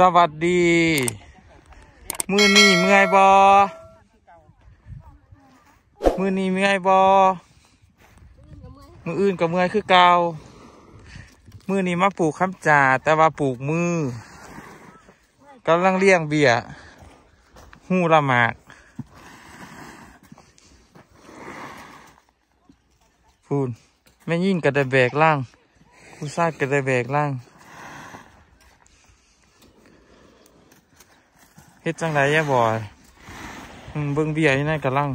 สวัสดี มือนี่เมื่อยบอมือนี่เมื่อยบอมืออื่นกับเมื่อยคือเกามือนี่มาปลูกคำจ่าแต่ว่าปลูกมือกำลังเลี้ยงเบียร์หูละหมากพูนแม่ยิ่งกระไดแบกล่างผู้ชายกระไดแบกล่าง เฮ็ดจังไรแย่บ่อยเบิ่งเบียนี่นั่นกำลัง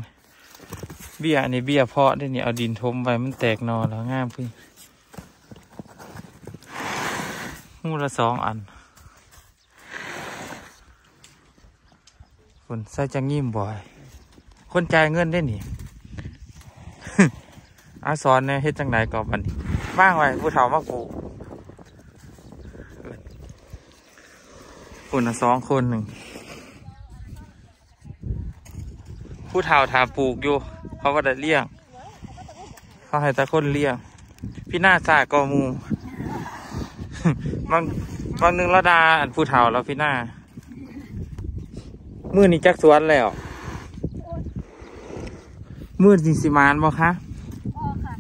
เบียนี่เบียเพาะได้นี่เอาดินทมไว้มันแตกนอแล้วงามพี่หูละสองอันคนใส่จังยิ้มบ่อย คนจ่ายเงินได้นี่อาสอนเนี่ยเฮ็ดจังไรก่อนบันนี้ว่างไว้ผู้เฒ่ามาปลูคนละสองคนหนึ่ง ผู้เฒ่าถามปลูกอยู่ เขาก็ได้เลี้ยง เขาให้แต่คนเลี้ยง พี่หน้าซากอหมู บางบางหนึ่งระดาอันผู้เฒ่าแล้วพี่หน้า มือนี้จักสวนแล้ว มือจริงสิมานบ่คะพ่อค่ะ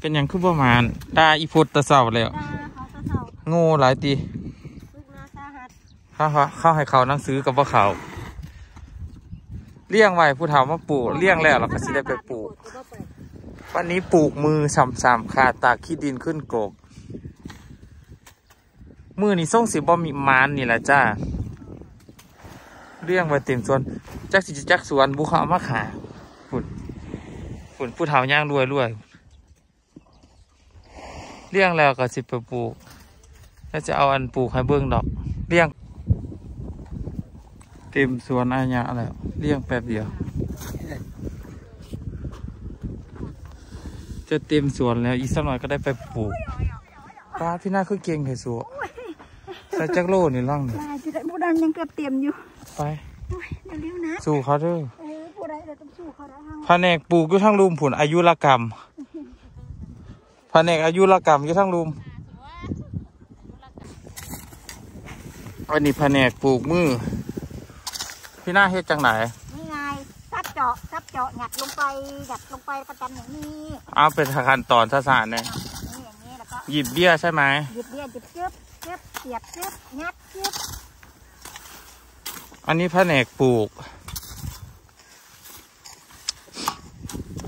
เป็นอย่างคือประมาณดาอีพุตตะเสาแล้วตาเขาตะเสาโง่หลายตีลูกนาสาหัสเขาเขาเขาให้เขาหนังสือกับว่าเขา เลี้ยงไว้ผู้เฒ่ามาปลูกเลี้ยงแล้วเราก็สิได้ไปปลูก วันนี้ปลูกมือสำๆขาดตากขี้ดินขึ้นกก มือนี่ส่งสิบ่มีมานนี่แหละจ้าเลี้ยงไว้เต็มสวนจักสิจักสวนบุเขามาขาฝุ่นฝุ่นผู้เฒ่าย่างรวยรวยเลี้ยงแล้วก็สิไปปลูกแล้วจะเอาอันปลูกให้เบิ่งดอกเลี้ยงเต็มสวนอาญะแล้ว เลี้ยงแป๊บเดียว จะเต็มสวนแล้ว อีกสักหน่อยก็ได้ไปปลูกป้าพี่หน้าคือเก่งไข่สัวใส่จักโลนี่ล่างนี่ลายที่ได้ผู้ดันยังเกือบเตรียมอยู่ ไปโอ้ยเร็วๆนะสู่เขาเด้อเออผู้ใดเราต้องสู้เขาแล้วแผนกปลูกอยู่ทั้งรุมผุนอายุรกรรมแผนกอายุรกรรมอยู่ทั้งรุมอันนี้แผนกปลูกมือ พี่หน้าเฮ็ดจังไหนนี่ไงซับ เจาะซับเจาะหยัดลงไปหยัดลงไปประจำอย่างนี้เอาเป็นขั้นตอนทศานเนี่ยนี่อย่างนี้แล้วก็หยิบเบี้ยใช่ไหมหยิบเบี้ยหยิบเจ็บเจ็บเสียบเจ็บงัดเจ็บอันนี้แผนกปลูก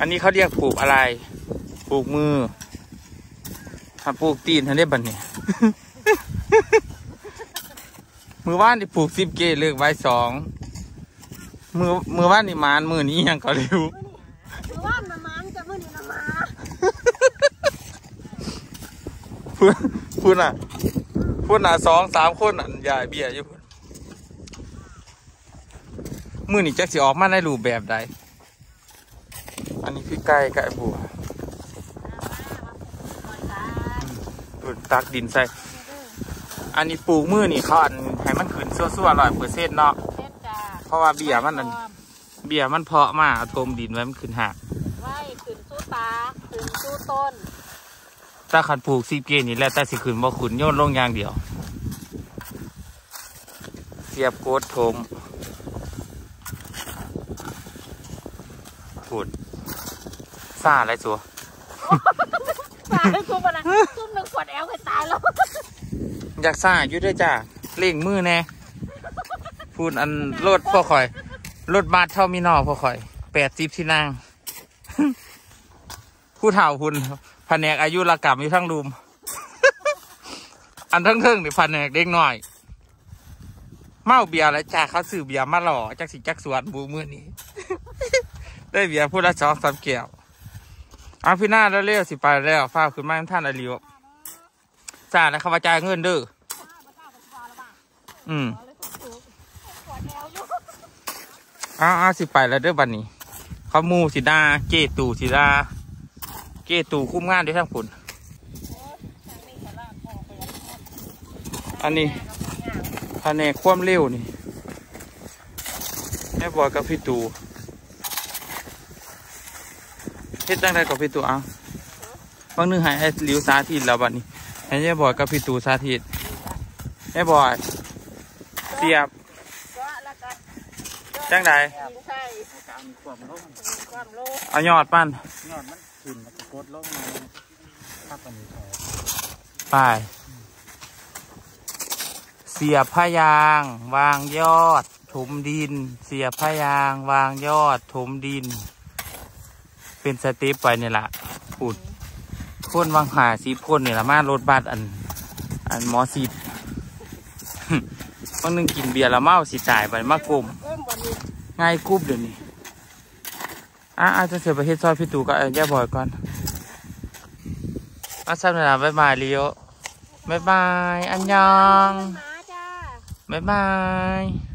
อันนี้เขาเรียกปลูกอะไร ปลูกมือถ้าปลูกตีนทันได้บันเนี่ยมือว่านนี่ปลูกสิบเกตเลือกไว้สอง มือมือว่านนี่หมานมือนี้ยังก็เร็วหรือว่ามามันจะมื่อนี้ละมาพูดพูดน่ะพูดน่ะสองสามคนน่ะยายเบี้ยอยู่พุ่นมือนี่จักสิออกมาในรูปแบบใดอันนี้คือไก่ไก่บัวอืมตักดินใส่ อันนี้ปลูกมือนี่เขาอันให้มันขึ้นซั่วๆร้อยเปอร์เซ็นต์เนาะเจ็บจ้าเพ ราะว่าเบี้ยมันอันเบี้ยมันเพาะมาเอาทมดินไว้มันขึ้นหักไหวขึ้นสู้ตาขึ้นสู้ต้นถ้าขันปลูกซีเกนี่แหละแต่สิขึ้นบ่ขึ้นโยนลงอย่างเดียว เสียบโกดทมพูดซาอะไรสัวตายแล้วซุ่มอะนะซุ่มหนึ่งขวดแอลก็ตายแล้ว อยากซ่าอยู่ด้วยจ้าเล่งมือแน่ พูดอันรถพ่อคอยรถบัสเท่ามีนอพ่อคอยแปดสิบที่นั่งผู้เฒ่าคุณแผนกอายุรกรรมอยู่ทั้งรุมอันทั้งเทิงนี่แผนกเด็กหน้อย เมาเบียร์แล้วจ้าเขาซื้อเบียร์มาหล่อจักสิจักสวนบูมือนี้ ได้เบียร์พูดละสองสามแก้วเอาพี่หน้าแล้วเร็วๆสิไปแล้วฟ้าวขึ้นมาท่านอาริวจ้าแล้วเขามาจ่ายเงินเด้ออืมเอาเอาสิไปแล้วเด้อบันนี้ เขามูสิดาเกตูสิดาเกตูคุ้มงานด้วยทั้งผลอันนี้แผนกความเร็วนี่แม่บอยกับพี่ตูเฮ็ดจังไดกับพี่ตูเอาบางนึงหายไอ้หลิวสาธิตแล้วบัดนี้ให้แม่บอยกับพี่ตูสาธิตแม่บอยสียบ จังใดยิงใส่กลางความลงความโลเอายอดมันยอดมันขึ้นแล้วก็กดลงมาทับกันอยู่แถวไปเสียบพะยางวางยอดถมดิน เสียบพะยางวางยอดถมดิน เป็นสเต็ปไปนี่แหละพูดพ่นวางหาสีพ่นนี่ละมารถบัสอัน อันหมอสีดวันหนึงกินเบียร์แล้วเมาสิจ่ายไปมากลมเอิ่มวันนี้ ง่ายกรุบเดี๋ยวนี้อะอาจจะเสียประเทศซอยพี่ตู่ก็เออย่าบ่อยก่อนอาซับหน่อยนะบ๊ายบายลีโอบ๊ายบาย อันยองหมาจ้าบ๊ายบาย